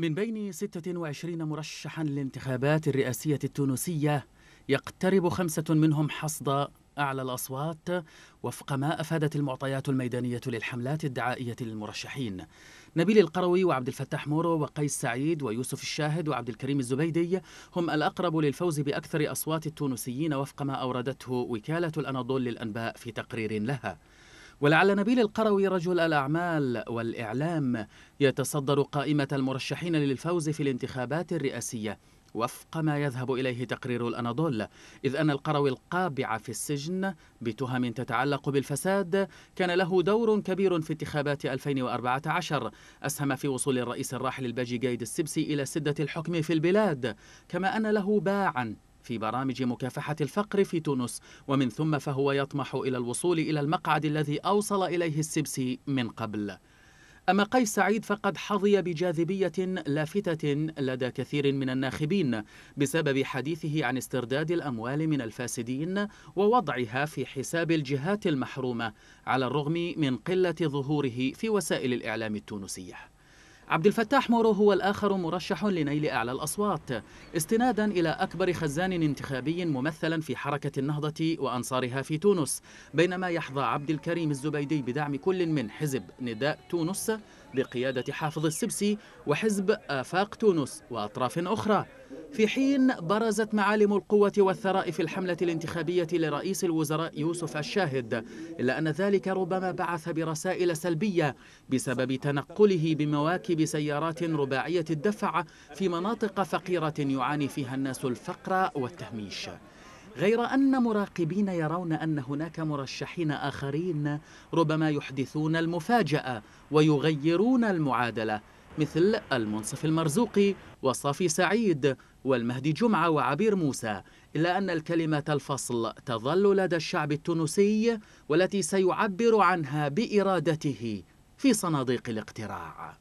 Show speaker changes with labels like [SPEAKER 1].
[SPEAKER 1] من بين 26 مرشحا للانتخابات الرئاسية التونسية يقترب خمسة منهم حصد أعلى الأصوات وفق ما أفادت المعطيات الميدانية للحملات الدعائية للمرشحين. نبيل القروي وعبد الفتاح مورو وقيس سعيد ويوسف الشاهد وعبد الكريم الزبيدي هم الأقرب للفوز بأكثر أصوات التونسيين وفق ما أوردته وكالة الأناضول للأنباء في تقرير لها. ولعل نبيل القروي رجل الأعمال والإعلام يتصدر قائمة المرشحين للفوز في الانتخابات الرئاسية وفق ما يذهب إليه تقرير الأناضول إذ أن القروي القابع في السجن بتهم تتعلق بالفساد كان له دور كبير في انتخابات 2014 أسهم في وصول الرئيس الراحل الباجي قايد السبسي إلى سدة الحكم في البلاد كما أن له باعا في برامج مكافحة الفقر في تونس. ومن ثم فهو يطمح إلى الوصول إلى المقعد الذي أوصل إليه السبسي من قبل. أما قيس سعيد فقد حظي بجاذبية لافتة لدى كثير من الناخبين بسبب حديثه عن استرداد الأموال من الفاسدين ووضعها في حساب الجهات المحرومة على الرغم من قلة ظهوره في وسائل الإعلام التونسية. عبد الفتاح مورو هو الآخر مرشح لنيل أعلى الأصوات استنادا إلى أكبر خزان انتخابي ممثلا في حركة النهضة وأنصارها في تونس. بينما يحظى عبد الكريم الزبيدي بدعم كل من حزب نداء تونس بقيادة حافظ السبسي وحزب آفاق تونس وأطراف أخرى. في حين برزت معالم القوة والثراء في الحملة الانتخابية لرئيس الوزراء يوسف الشاهد إلا أن ذلك ربما بعث برسائل سلبية بسبب تنقله بمواكب سيارات رباعية الدفع في مناطق فقيرة يعاني فيها الناس الفقر والتهميش. غير أن مراقبين يرون أن هناك مرشحين آخرين ربما يحدثون المفاجأة ويغيرون المعادلة مثل المنصف المرزوقي وصافي سعيد والمهدي جمعة وعبير موسى إلا أن الكلمة الفصل تظل لدى الشعب التونسي والتي سيعبر عنها بإرادته في صناديق الاقتراع.